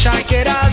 shake it up.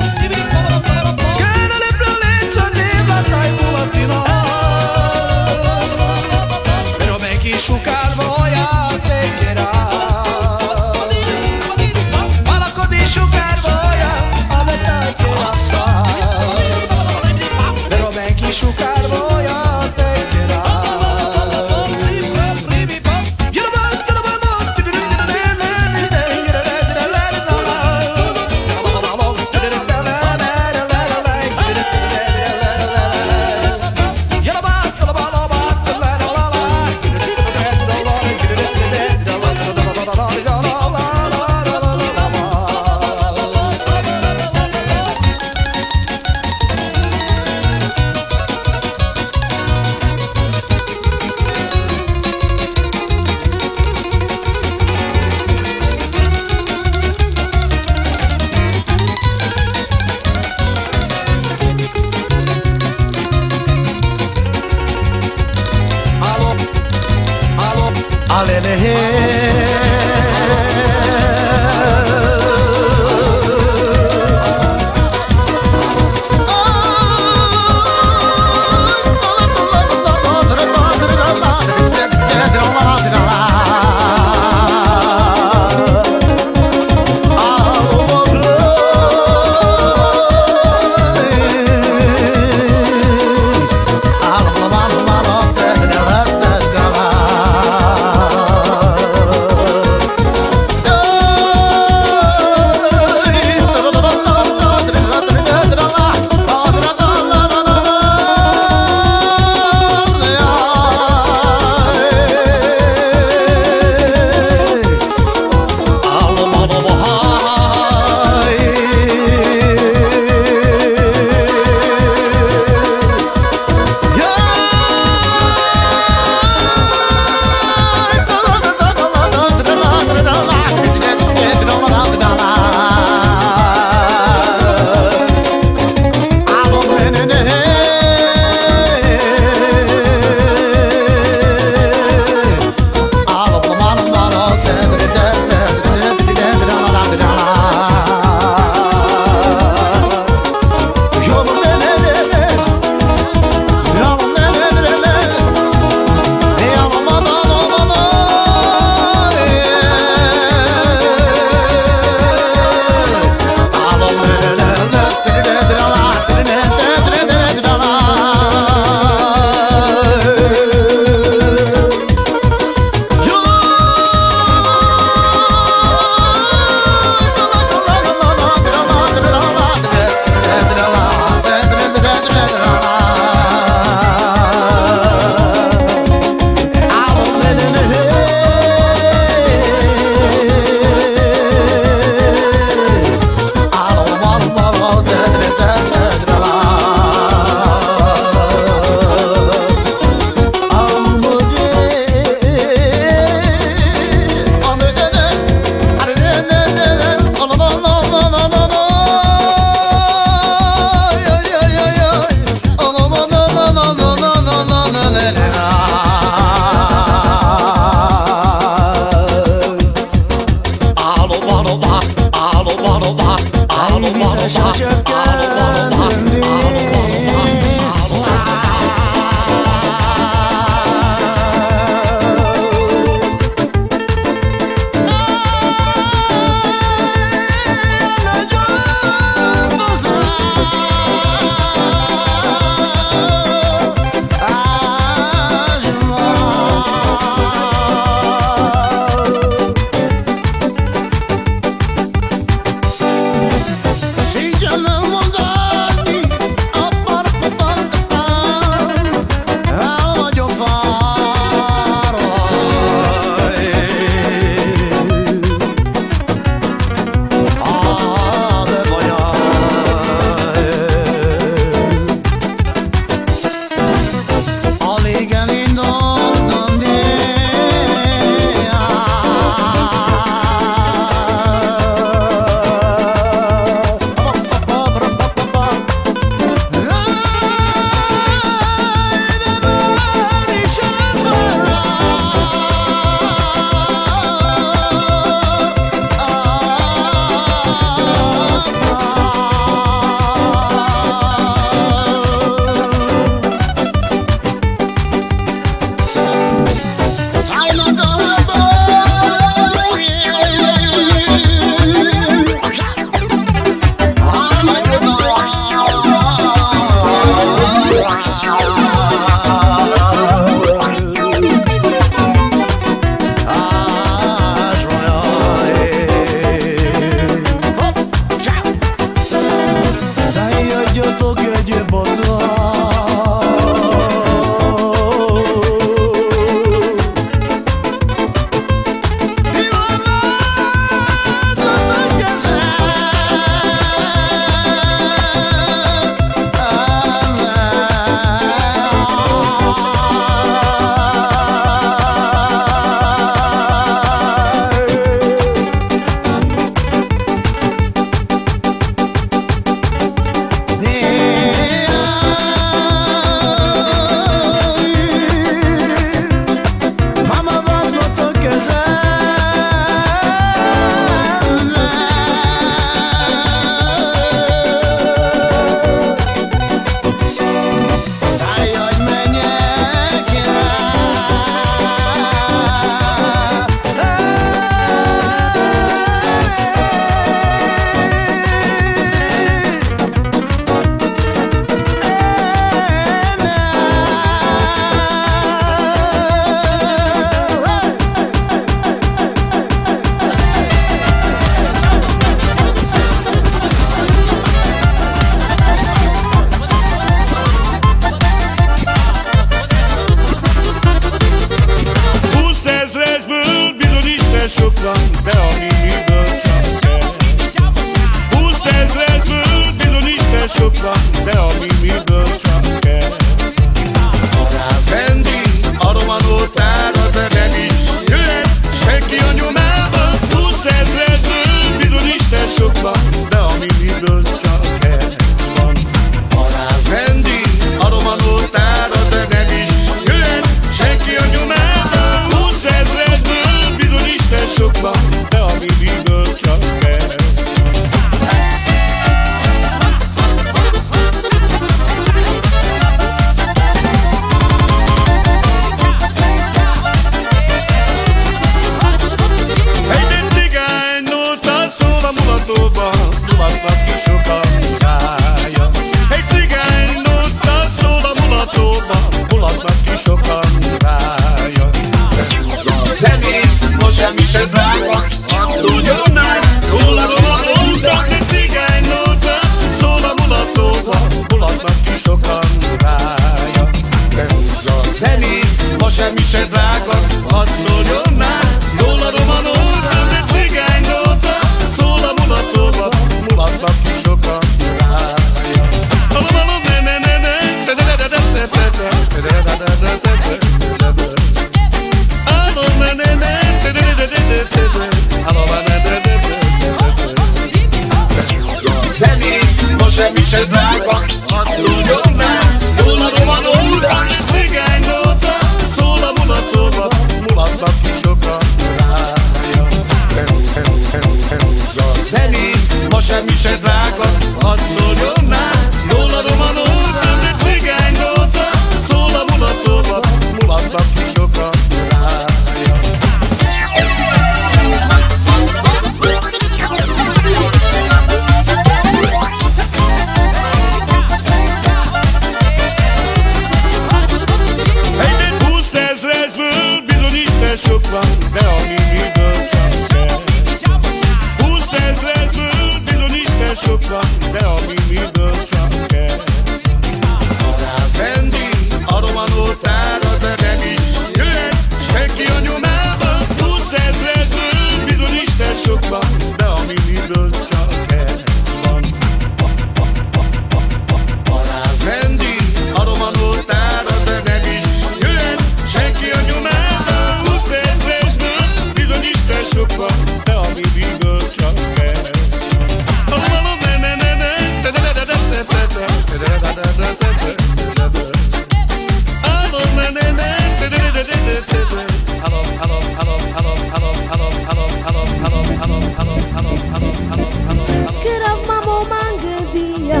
Krav mamo mangue dia,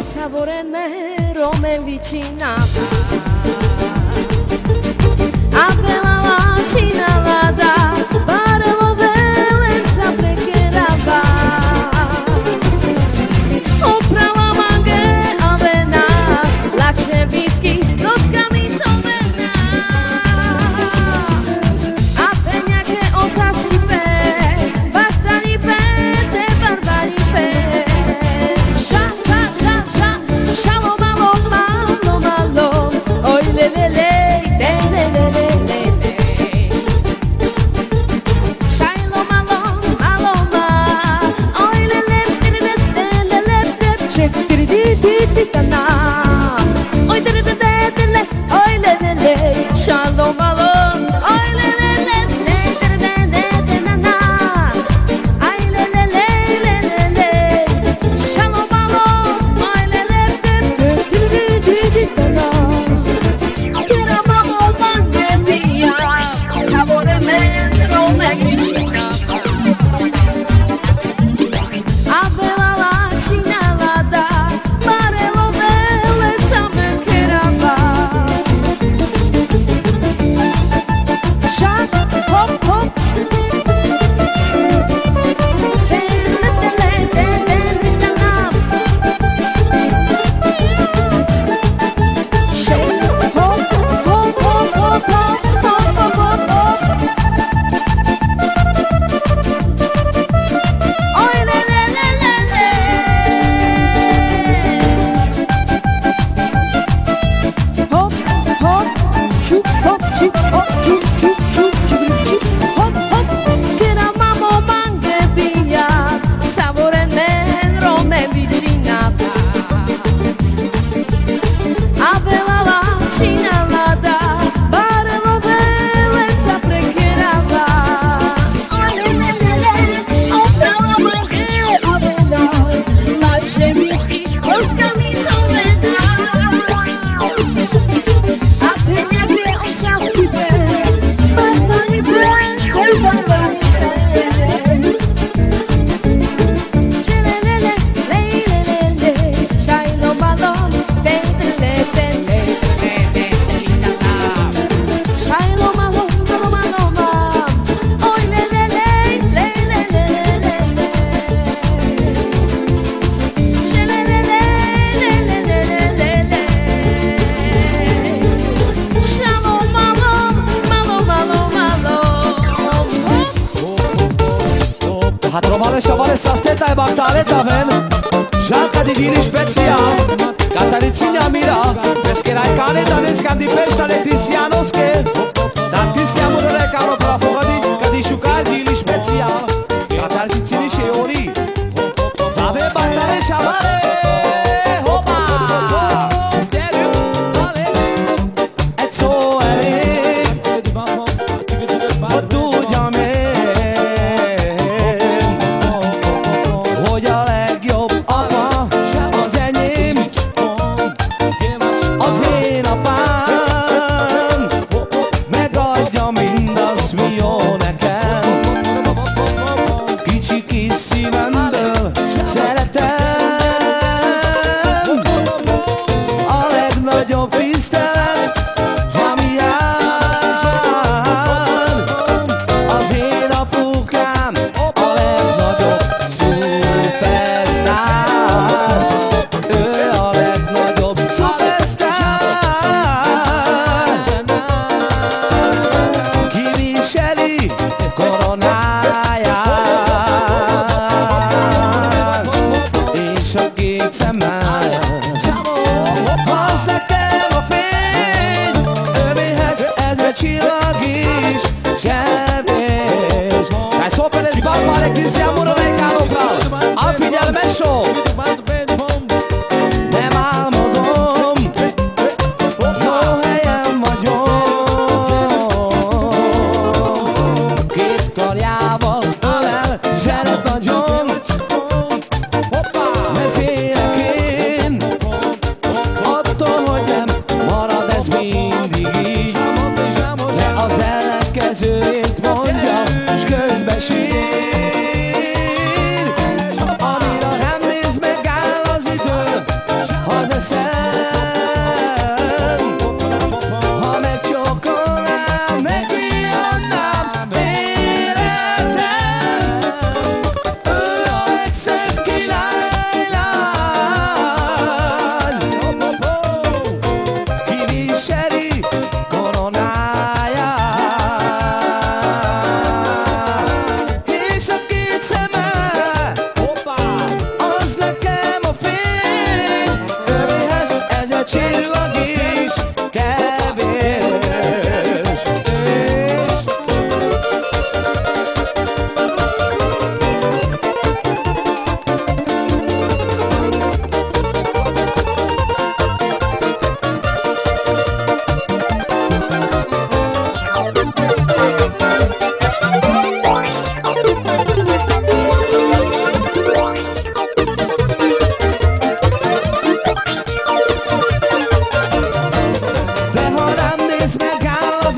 sapore nero me vicinava. Aveva Шеф, впереди, ты, ты, ты, ты,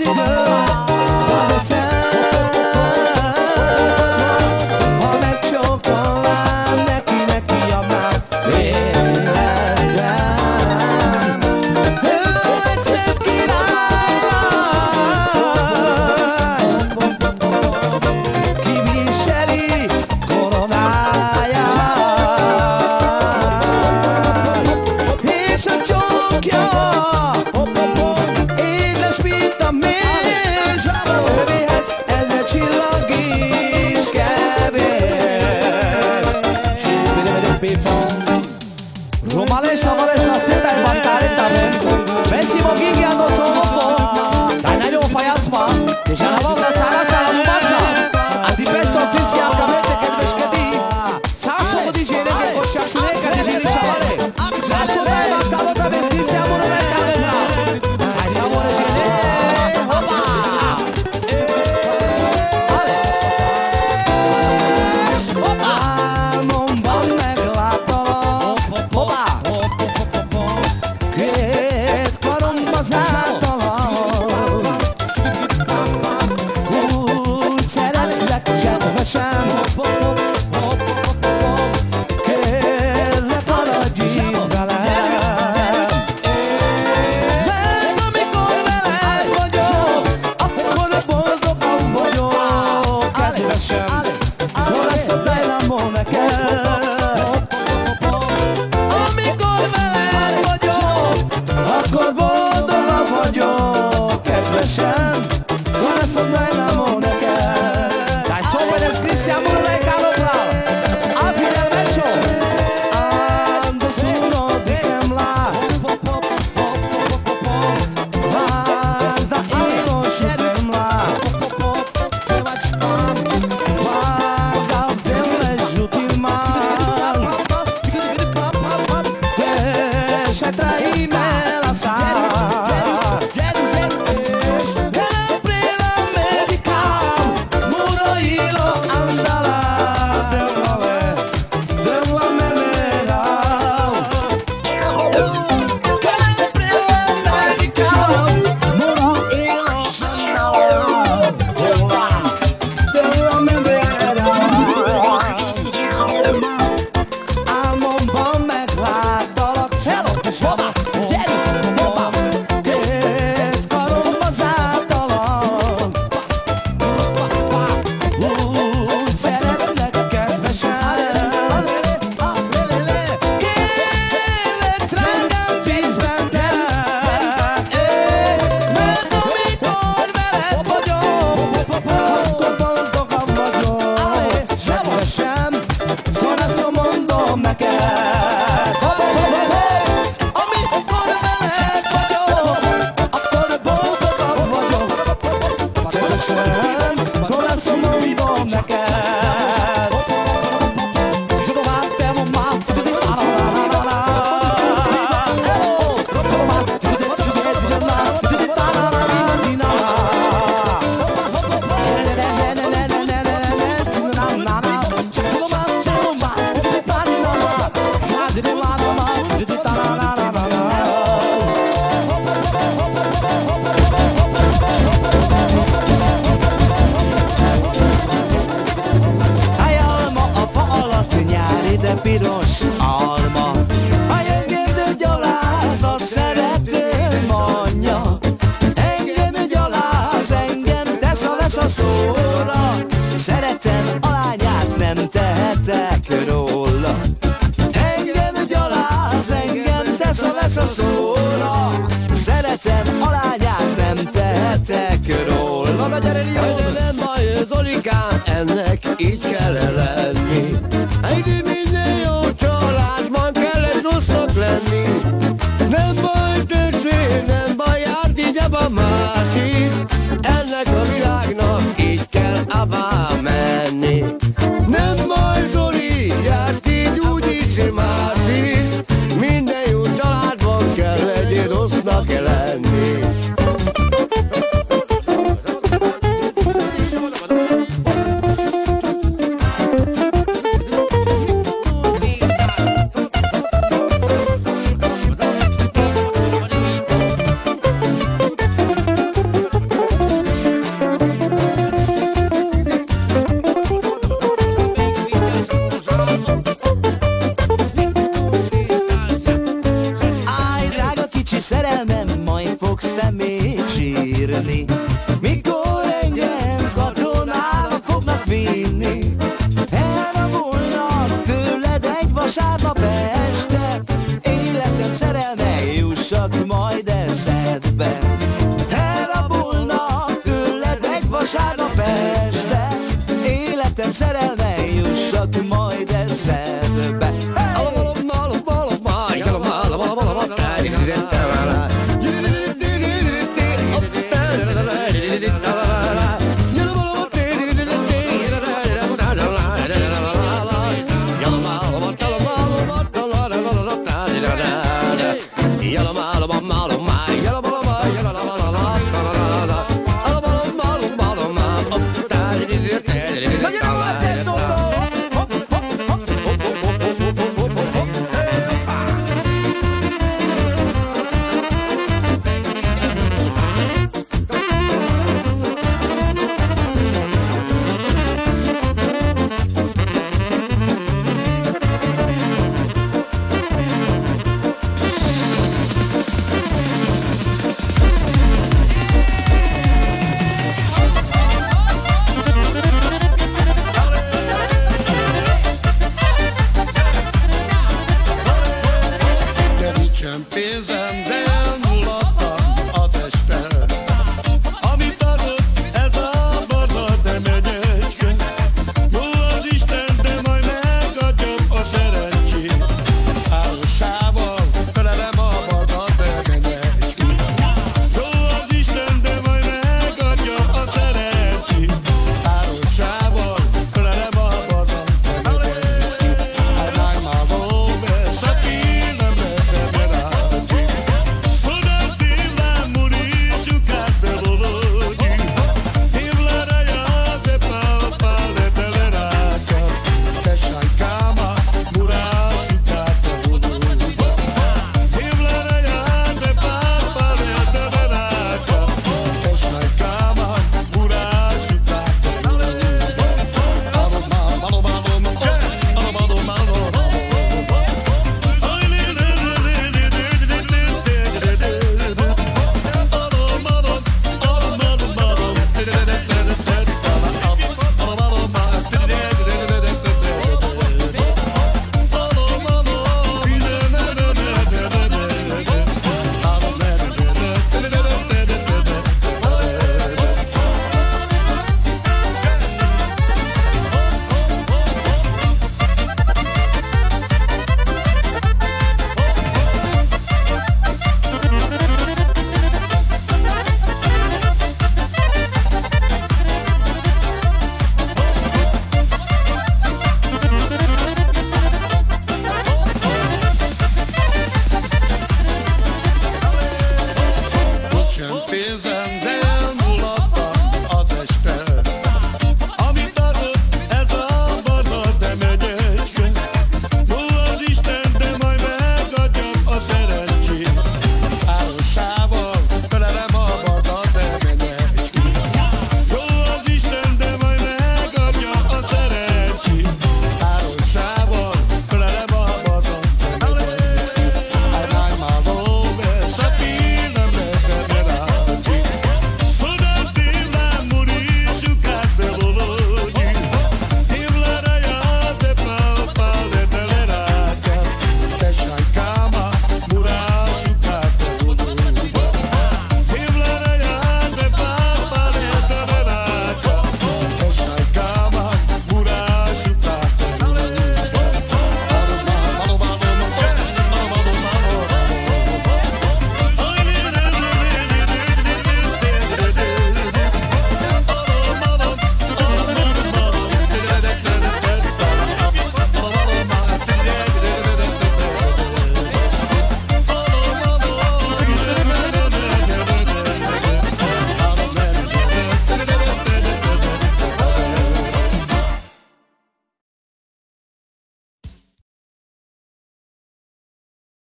music girl